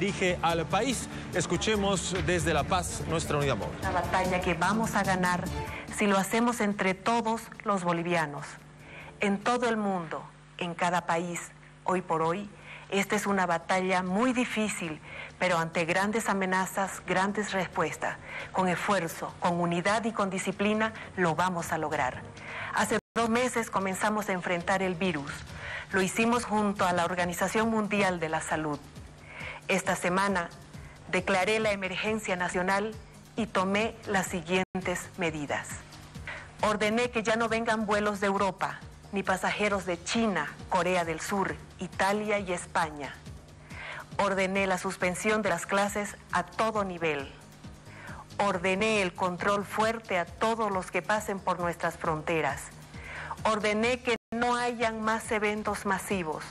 dirige al país. Escuchemos desde La Paz nuestra unidad móvil. La batalla que vamos a ganar si lo hacemos entre todos los bolivianos, en todo el mundo, en cada país, hoy por hoy. Esta es una batalla muy difícil, pero ante grandes amenazas, grandes respuestas. Con esfuerzo, con unidad y con disciplina lo vamos a lograr. Hace dos meses comenzamos a enfrentar el virus. Lo hicimos junto a la Organización Mundial de la Salud. Esta semana declaré la emergencia nacional y tomé las siguientes medidas. Ordené que ya no vengan vuelos de Europa, ni pasajeros de China, Corea del Sur, Italia y España. Ordené la suspensión de las clases a todo nivel. Ordené el control fuerte a todos los que pasen por nuestras fronteras. Ordené que no hayan más eventos masivos.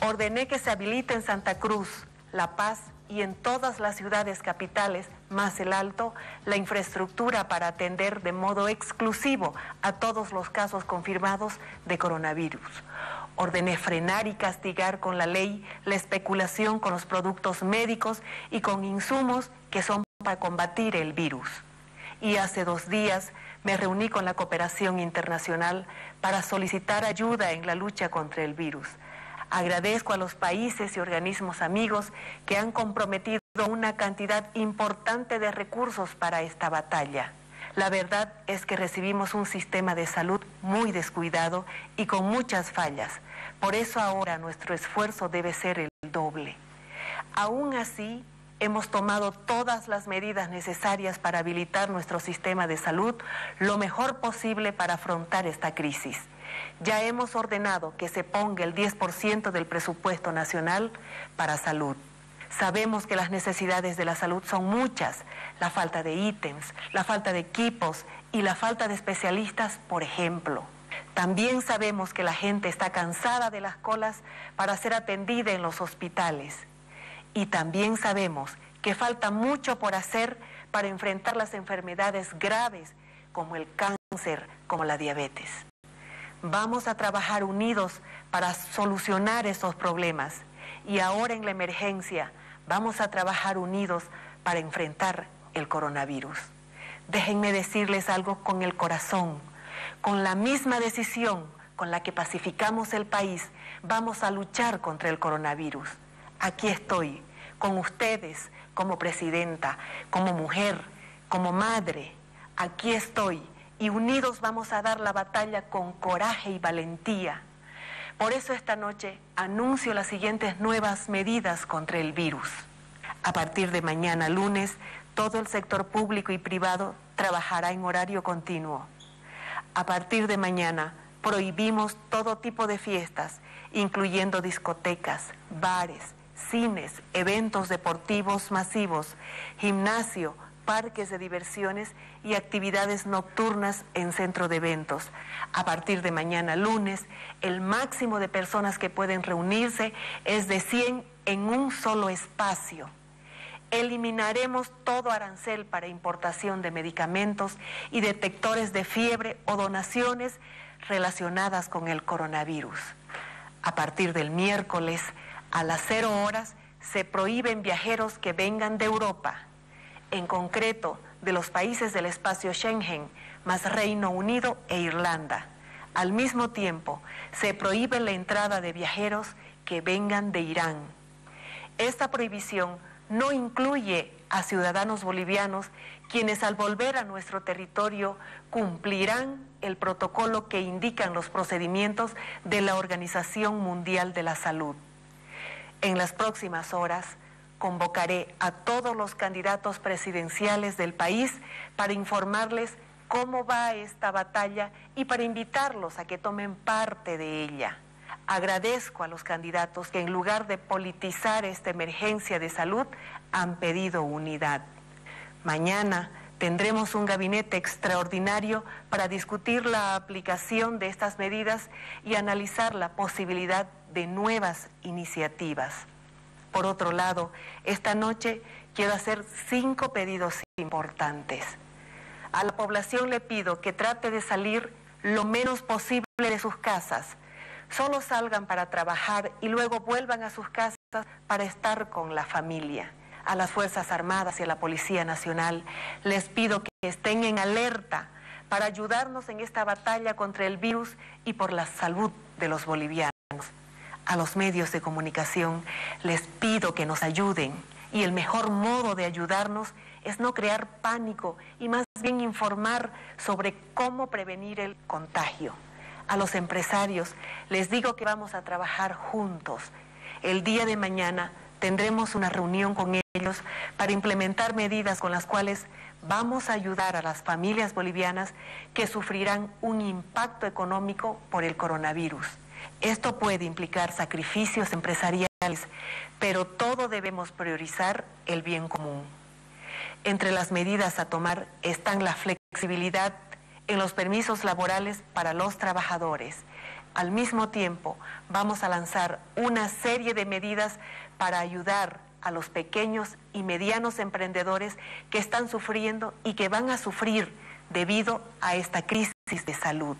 Ordené que se habilite en Santa Cruz, la Paz y en todas las ciudades capitales, más el Alto, la infraestructura para atender de modo exclusivo a todos los casos confirmados de coronavirus. Ordené frenar y castigar con la ley la especulación con los productos médicos y con insumos que son para combatir el virus. Y hace dos días me reuní con la cooperación internacional para solicitar ayuda en la lucha contra el virus. Agradezco a los países y organismos amigos que han comprometido una cantidad importante de recursos para esta batalla. La verdad es que recibimos un sistema de salud muy descuidado y con muchas fallas. Por eso ahora nuestro esfuerzo debe ser el doble. Aún así, hemos tomado todas las medidas necesarias para habilitar nuestro sistema de salud lo mejor posible para afrontar esta crisis. Ya hemos ordenado que se ponga el 10% del presupuesto nacional para salud. Sabemos que las necesidades de la salud son muchas, la falta de ítems, la falta de equipos y la falta de especialistas, por ejemplo. También sabemos que la gente está cansada de las colas para ser atendida en los hospitales. Y también sabemos que falta mucho por hacer para enfrentar las enfermedades graves como el cáncer, como la diabetes. Vamos a trabajar unidos para solucionar esos problemas y ahora en la emergencia vamos a trabajar unidos para enfrentar el coronavirus. Déjenme decirles algo con el corazón. Con la misma decisión con la que pacificamos el país, vamos a luchar contra el coronavirus. Aquí estoy, con ustedes, como presidenta, como mujer, como madre. Aquí estoy y unidos vamos a dar la batalla con coraje y valentía. Por eso esta noche anuncio las siguientes nuevas medidas contra el virus. A partir de mañana lunes, todo el sector público y privado trabajará en horario continuo. A partir de mañana prohibimos todo tipo de fiestas, incluyendo discotecas, bares, cines, eventos deportivos masivos, gimnasio, parques de diversiones y actividades nocturnas en centro de eventos. A partir de mañana lunes, el máximo de personas que pueden reunirse es de 100 en un solo espacio. Eliminaremos todo arancel para importación de medicamentos y detectores de fiebre o donaciones relacionadas con el coronavirus. A partir del miércoles, a las cero horas, se prohíben viajeros que vengan de Europa en concreto de los países del espacio Schengen, más Reino Unido e Irlanda. Al mismo tiempo, se prohíbe la entrada de viajeros que vengan de Irán. Esta prohibición no incluye a ciudadanos bolivianos quienes al volver a nuestro territorio cumplirán el protocolo que indican los procedimientos de la Organización Mundial de la Salud. En las próximas horas, convocaré a todos los candidatos presidenciales del país para informarles cómo va esta batalla y para invitarlos a que tomen parte de ella. Agradezco a los candidatos que en lugar de politizar esta emergencia de salud han pedido unidad. Mañana tendremos un gabinete extraordinario para discutir la aplicación de estas medidas y analizar la posibilidad de nuevas iniciativas. Por otro lado, esta noche quiero hacer cinco pedidos importantes. A la población le pido que trate de salir lo menos posible de sus casas. Solo salgan para trabajar y luego vuelvan a sus casas para estar con la familia. A las Fuerzas Armadas y a la Policía Nacional les pido que estén en alerta para ayudarnos en esta batalla contra el virus y por la salud de los bolivianos. A los medios de comunicación les pido que nos ayuden y el mejor modo de ayudarnos es no crear pánico y más bien informar sobre cómo prevenir el contagio. A los empresarios les digo que vamos a trabajar juntos. El día de mañana tendremos una reunión con ellos para implementar medidas con las cuales vamos a ayudar a las familias bolivianas que sufrirán un impacto económico por el coronavirus. Esto puede implicar sacrificios empresariales, pero todo debemos priorizar el bien común. Entre las medidas a tomar están la flexibilidad en los permisos laborales para los trabajadores. Al mismo tiempo, vamos a lanzar una serie de medidas para ayudar a los pequeños y medianos emprendedores que están sufriendo y que van a sufrir debido a esta crisis de salud.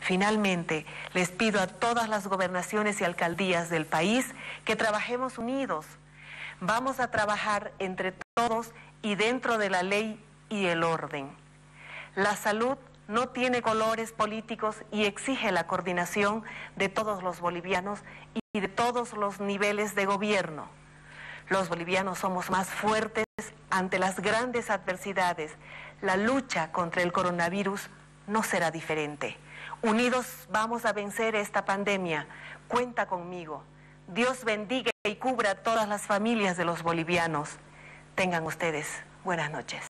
Finalmente, les pido a todas las gobernaciones y alcaldías del país que trabajemos unidos. Vamos a trabajar entre todos y dentro de la ley y el orden. La salud no tiene colores políticos y exige la coordinación de todos los bolivianos y de todos los niveles de gobierno. Los bolivianos somos más fuertes ante las grandes adversidades. La lucha contra el coronavirus no será diferente. Unidos vamos a vencer esta pandemia. Cuenta conmigo. Dios bendiga y cubra a todas las familias de los bolivianos. Tengan ustedes buenas noches.